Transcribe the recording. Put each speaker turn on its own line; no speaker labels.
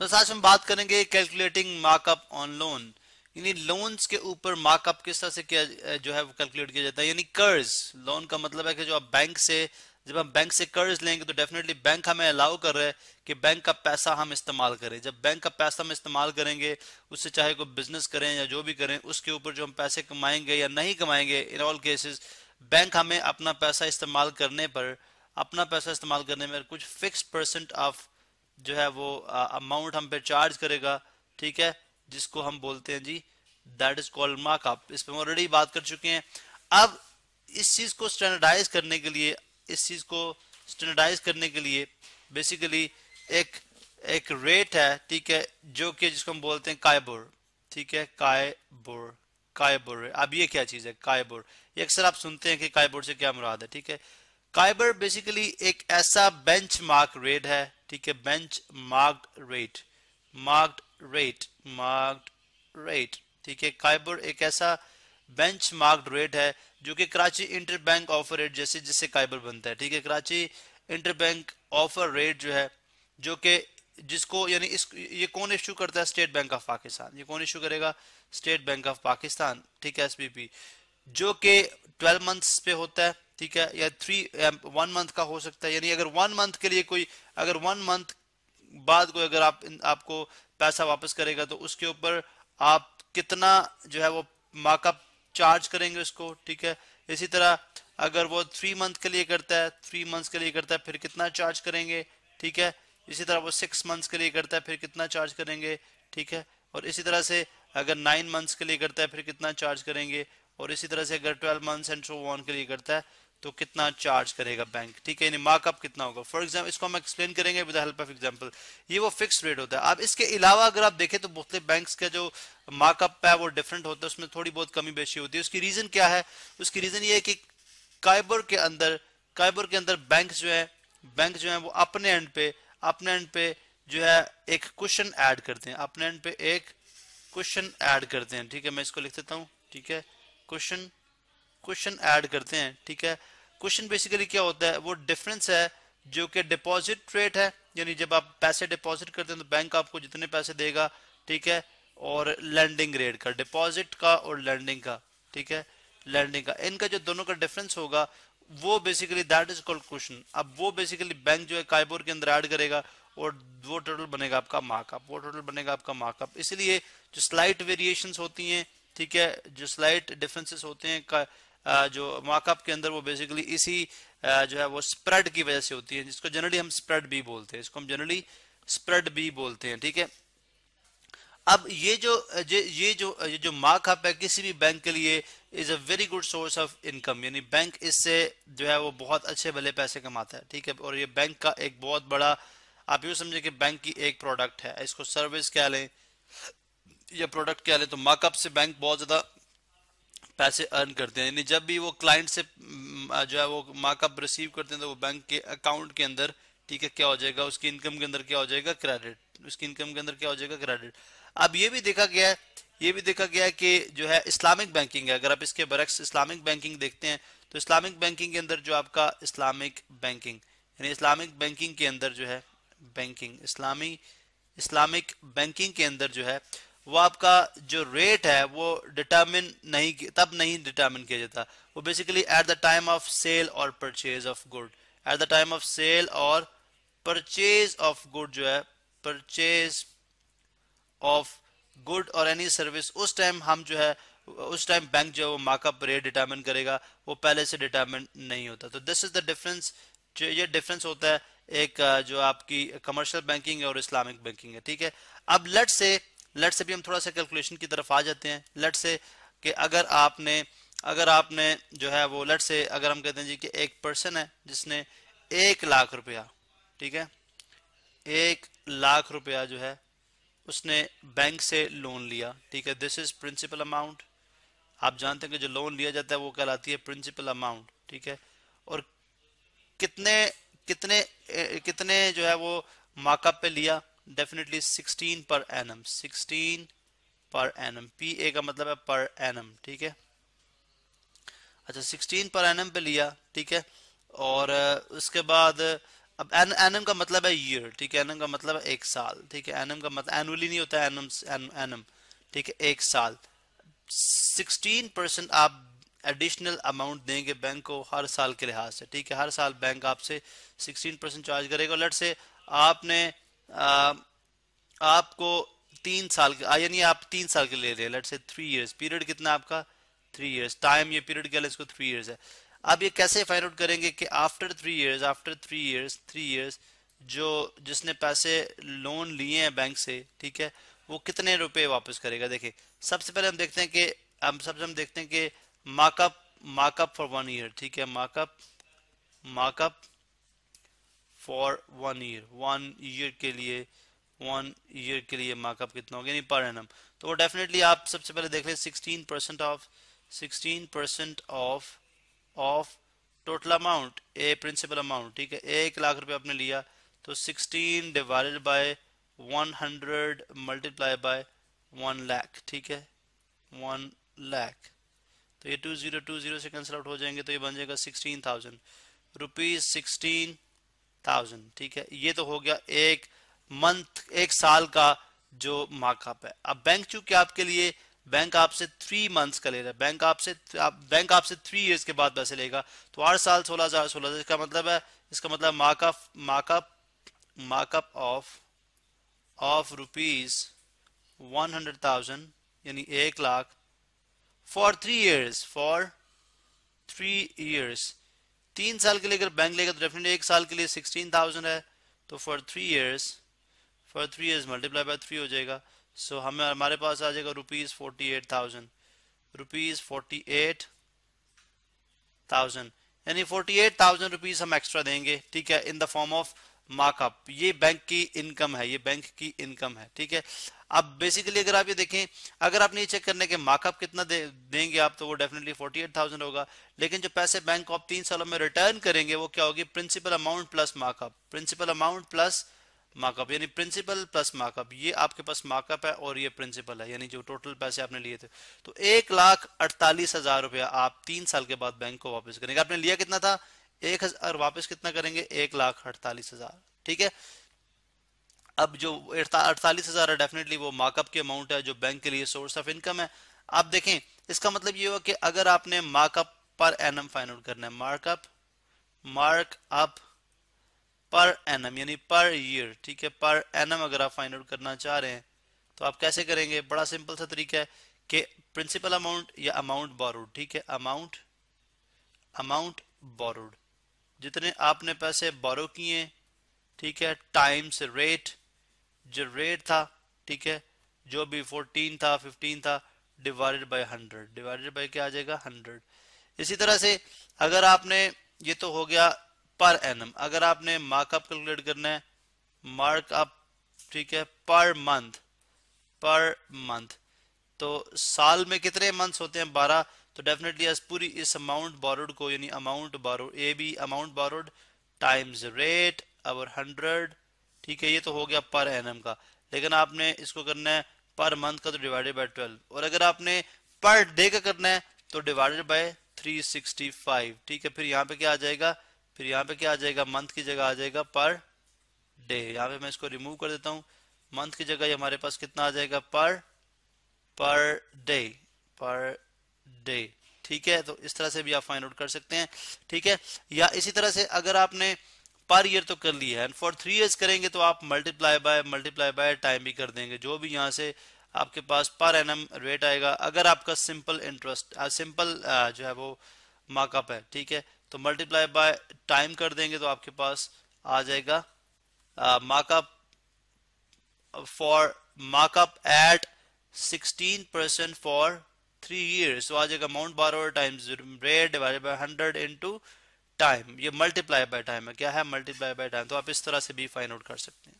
तो आज हम बात करेंगे कैलकुलेटिंग मार्कअप ऑन लोन यानी लोन्स के ऊपर मार्कअप किस तरह से किया जो है वो कैलकुलेट किया जाता है। यानी कर्ज लोन का मतलब है कि जो आप बैंक से, जब हम बैंक से कर्ज लेंगे तो डेफिनेटली बैंक हमें अलाउ कर रहा है कि बैंक का पैसा हम इस्तेमाल करें। जब बैंक का पैसा हम इस्तेमाल करेंगे, उससे चाहे कोई बिज़नेस करें या जो भी करें, उसके ऊपर जो हम पैसे कमाएँगे या नहीं कमाएँगे इन ऑल केसेस बैंक हमें अपना पैसा इस्तेमाल करने पर, अपना पैसा इस्तेमाल करने में कुछ फिक्स परसेंट ऑफ़ जो है वो अमाउंट हम पे चार्ज करेगा, ठीक है? जिसको हम बोलते हैं जी दैट इज़ कॉल्ड मार्कअप इस पर हम ऑलरेडी बात कर चुके हैं। अब इस चीज़ को स्टैंडर्डाइज करने के लिए, इस चीज़ को स्टैंडर्डाइज करने के लिए बेसिकली एक एक रेट है, ठीक है, जो कि जिसको हम बोलते हैं कायबुर ठीक है? कायबुर कायबुर अब ये क्या चीज़ है? कायबुर ये अक्सर आप सुनते हैं कि कायबुर से क्या मुराद है, ठीक है? काइबर बेसिकली एक ऐसा बेंच मार्क रेट है ठीक है benchmarked rate marked rate marked rate ठीक है। काइबर एक ऐसा बेंच मार्क्ड रेट है जो कि Karachi inter bank offer rate जैसे जिससे काइबर बनता है, ठीक है। Karachi inter bank offer rate जो है, जो कि जिसको यानी इस, ये कौन इशू करता है? स्टेट बैंक ऑफ़ पाकिस्तान ये कौन इशू करेगा? स्टेट बैंक ऑफ़ पाकिस्तान ठीक है एसबीपी जो कि 12 मंथ्स पे होता है, ठीक है, या थ्री वन मंथ का हो सकता है, यानी अगर वन मंथ के लिए कोई, अगर वन मंथ बाद कोई अगर आप आपको पैसा वापस करेगा तो उसके ऊपर आप कितना जो है वो मार्कअप चार्ज करेंगे उसको, ठीक है? इसी तरह अगर वो थ्री मंथ के लिए करता है थ्री मंथ्स के लिए करता है, फिर कितना चार्ज करेंगे, ठीक है? इसी तरह वो सिक्स मंथ्स के लिए करता है, फिर कितना चार्ज करेंगे, ठीक है? और इसी तरह से अगर नाइन मंथ्स के लिए करता है, फिर कितना चार्ज करेंगे और इसी तरह से अगर twelve months and so one के लिए करता है तो कितना चार्ज करेगा बैंक ठीक है, यानी मार्कअप कितना होगा? फॉर एग्ज़ाम्पल इसको हम एक्सप्लेन करेंगे विद हेल्प ऑफ़ एग्जांपल ये वो फिक्स रेट होता है। अब इसके अलावा अगर आप देखें तो बहुत बैंक का जो मार्कअप है, वो डिफरेंट होता है। उसमें थोड़ी बहुत कमी बेशी होती है। उसकी रीजन क्या है? उसकी रीजन ये है कि काइबर के अंदर काइबर के अंदर बैंक जो है बैंक जो है, वो अपने एंड पे, अपने एंड पे जो है, एक क्वेश्चन ऐड करते हैं। अपने एंड पे एक क्वेश्चन ऐड करते हैं। ठीक है, मैं इसको लिख देता हूँ। ठीक है? क्वेश्चन क्वेश्चन ऐड करते हैं, ठीक है? क्वेश्चन बेसिकली क्या होता है? वो डिफरेंस है जो कि डिपॉजिट रेट है, यानी जब आप पैसे डिपॉजिट करते हैं तो बैंक आपको जितने पैसे देगा, ठीक है? और लैंडिंग रेट का डिपॉजिट का और लैंडिंग का, ठीक है? लैंडिंग का, इनका जो दोनों का डिफरेंस होगा, वो basically that is called question अब वो बेसिकली बैंक जो है काइबोर के अंदर ऐड करेगा और वो टोटल बनेगा आपका मार्कअप वो टोटल बनेगा आपका मार्कअप इसलिए जो स्लाइट वेरिएशन होती हैं ठीक है, जो स्लाइट डिफरेंसेस होते हैं जो मार्कअप के अंदर वो बेसिकली इसी जो है वो स्प्रेड की वजह से होती है, जिसको जनरली हम स्प्रेड भी बोलते हैं, इसको हम जनरली स्प्रेड भी बोलते हैं, ठीक है? अब ये जो ये जो ये जो मार्कअप है किसी भी बैंक के लिए is a very good source of income यानी बैंक इससे जो है वो बहुत अच्छे भले पैसे कमाता है, ठीक है? और ये बैंक का एक बहुत बड़ा, आप यूँ समझे कि बैंक की एक प्रोडक्ट है, इसको सर्विस क्या लें? या प्रोडक्ट क्या लें तो मार्कअप से बैंक बहुत ज़्यादा पैसे अर्न करते हैं। यानी जब भी वो क्लाइंट से जो है वो मार्कअप रिसीव करते हैं तो वो बैंक के अकाउंट के अंदर, ठीक है, क्या हो जाएगा? उसकी इनकम के अंदर क्या हो जाएगा? क्रेडिट उसकी इनकम के अंदर क्या हो जाएगा? क्रेडिट अब ये भी देखा गया है, ये भी देखा गया है कि जो है इस्लामिक बैंकिंग है। अगर आप इसके बरक्स इस्लामिक बैंकिंग देखते हैं तो इस्लामिक बैंकिंग के अंदर जो आपका इस्लामिक बैंकिंग यानी इस्लामिक बैंकिंग के अंदर जो है बैंकिंग इस्लामी इस्लामिक बैंकिंग के अंदर जो है वो आपका जो रेट है, वो डिटर्मिन नहीं तब नहीं डिटर्मिन किया जाता। वो basically at the time of sale और purchase of good at the time of sale और परचेज ऑफ़ गुड जो है परचेज ऑफ़ गुड और एनी सर्विस उस टाइम हम जो है, उस टाइम बैंक जो है, वो मार्कअप रेट डिटर्मिन करेगा। वो पहले से डिटर्मिन नहीं होता। तो दिस इज़ द डिफरेंस जो ये डिफरेंस होता है, एक, जो आपकी कमर्शियल बैंकिंग है और इस्लामिक बैंकिंग है, ठीक है? अब लेट से लेट से भी हम थोड़ा सा कैलकुलेशन की तरफ़ आ जाते हैं। लेट से कि अगर आपने अगर आपने जो है वो लेट से अगर हम कहते हैं जी कि एक पर्सन है जिसने एक लाख रुपया, ठीक है? एक लाख रुपया जो है उसने बैंक से लोन लिया, ठीक है? दिस इज़ प्रिंसिपल अमाउंट आप जानते हैं कि जो लोन लिया जाता है वो कहलाती है प्रिंसिपल अमाउंट ठीक है? और कितने कितने कितने जो है वो मार्कअप पे लिया? Definitely 16 per annum 16 per annum P A का मतलब है पर एनम ठीक है? अच्छा 16 पर एनम पे लिया, ठीक है? और उसके बाद, अब एन एनम का मतलब है ईयर ठीक है? एनम का मतलब है एक साल, ठीक है? एनम का मतलब एनुअली नहीं होता एनम एनम ठीक है? एक साल। 16 परसेंट आप एडिशनल अमाउंट देंगे बैंक को हर साल के लिहाज से, ठीक है? हर साल बैंक आपसे 16 परसेंट चार्ज करेगा। लेट से आपने आपको तीन साल यानी आप तीन साल के ले रहे हैं लेट से थ्री इयर्स पीरियड कितना आपका? थ्री इयर्स टाइम ये पीरियड क्या इसको थ्री इयर्स है. अब ये कैसे फाइंड आउट करेंगे कि after three years after three years three years जो जिसने पैसे लोन लिए हैं बैंक से, ठीक है, वो कितने रुपए वापस करेगा? देखिए, सबसे पहले हम देखते हैं कि, हम सबसे हम देखते हैं कि markup markup for one year ठीक है? Markup markup for one year one year के लिए वन ईयर के लिए मार्कअप कितना होगा? यानी पर एनम तो वो डेफिनेटली आप सबसे पहले देख लें sixteen percent of sixteen percent of of total amount a principal amount ठीक है? एक लाख रुपए आपने लिया तो 16 divided by 100 multiply by one lakh ठीक है? वन लाख तो ये टू ज़ीरो टू ज़ीरो से कैंसिल आउट हो जाएँगे तो ये बन जाएगा sixteen thousand rupees sixteen thousand ठीक है? ये तो हो गया एक मंथ एक साल का जो मार्कअप है। अब बैंक चूँकि आपके लिए बैंक आपसे थ्री मंथ्स का ले रहा है। बैंक आपसे आप, बैंक आपसे थ्री इयर्स के बाद पैसे लेगा। तो आठ साल सोलह हज़ार सोलह हज़ार इसका मतलब है इसका मतलब markup markup markup of of rupees one hundred thousand यानी एक lakh for three years for three years तीन साल के लिए अगर बैंक लेगा तो डेफिनेटली एक साल के लिए सिक्सटीन थाउज़ेंड है। तो for three years for three years multiply by three हो जाएगा। सो so, हमें हमारे पास आ जाएगा rupees forty eight thousand rupees forty eight thousand यानी फोर्टी एट थाउज़ेंड रुपीज़ हम एक्स्ट्रा देंगे। ठीक है? In the form of markup ये बैंक की इनकम है ये बैंक की इनकम है ठीक है? अब बेसिकली अगर आप ये देखें अगर आपने ये चेक करने के मार्कअप कितना दे, देंगे आप तो वो डेफिनेटली फोर्टी एट थाउज़ेंड होगा। लेकिन जो पैसे बैंक को आप तीन सालों में रिटर्न करेंगे वो क्या होगी? Principal amount plus markup principal amount plus markup यानी प्रिंसिपल प्लस मार्कअप ये आपके पास मार्कअप है और ये प्रिंसिपल है यानी जो टोटल पैसे आपने लिए थे। तो एक लाख अड़तालीस हज़ार रुपया आप तीन साल के बाद बैंक को वापस करेंगे। आपने लिया कितना था? एक हज़ार वापस कितना करेंगे? एक लाख अड़तालीस हज़ार। ठीक है? अब जो अड़तालीस हज़ार है डेफिनेटली वो मार्कअप की अमाउंट है, जो बैंक के लिए सोर्स ऑफ़ इनकम है। आप देखें, इसका मतलब ये हुआ कि अगर आपने markup per annum find out करना है markup mark up per annum यानी पर ईयर ठीक है? पर एनम अगर आप फाइंड आउट करना चाह रहे हैं तो आप कैसे करेंगे? बड़ा सिंपल सा तरीका है कि प्रिंसिपल अमाउंट या अमाउंट बोरोड ठीक है? अमाउंट अमाउंट बोरोड जितने आपने पैसे बोरो किए, ठीक है टाइम्स रेट जो रेट था, ठीक है, जो भी 14 था 15 था डिवाइडेड बाय 100 डिवाइडेड बाय क्या आ जाएगा 100 इसी तरह से अगर आपने, ये तो हो गया पर एनम अगर आपने मार्कअप कैलकुलेट करना है मार्कअप ठीक है पर मंथ पर मंथ तो साल में कितने मंथ्स होते हैं? बारह तो डेफिनेटली इस पूरी इस अमाउंट बोरोड को, यानी amount borrowed A B amount borrowed times rate over hundred ठीक है, ये तो हो गया पर एनम का। लेकिन आपने इसको करना है पर मंथ का तो डिवाइडेड बाय ट्वेल्व और अगर आपने पर डे का करना है तो divided by three sixty five ठीक है, फिर यहाँ पे क्या आ जाएगा? फिर यहाँ पे क्या आ जाएगा? मंथ की जगह आ जाएगा पर डे यहाँ पे मैं इसको रिमूव कर देता हूँ। मंथ की जगह हमारे पास कितना आ जाएगा? पर पर डे पर डे ठीक है? तो इस तरह से भी आप फाइंड आउट कर सकते हैं, ठीक है? या इसी तरह से अगर आपने पर ईयर तो कर लिया है फॉर थ्री इयर्स करेंगे तो आप multiply by multiply by time भी कर देंगे। जो भी यहाँ से आपके पास पर एनम रेट आएगा, अगर आपका सिंपल इंटरेस्ट सिंपल जो है वो मार्कअप है, ठीक है? तो मल्टीप्लाई बाय टाइम कर देंगे तो आपके पास आ जाएगा markup for markup at 16 percent for three years तो आ जाएगा amount borrow times rate divided by hundred into time ये मल्टीप्लाई बाय टाइम है, क्या है मल्टीप्लाई बाय टाइम तो आप इस तरह से भी फाइंड आउट कर सकते हैं।